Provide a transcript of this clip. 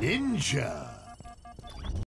Ninja!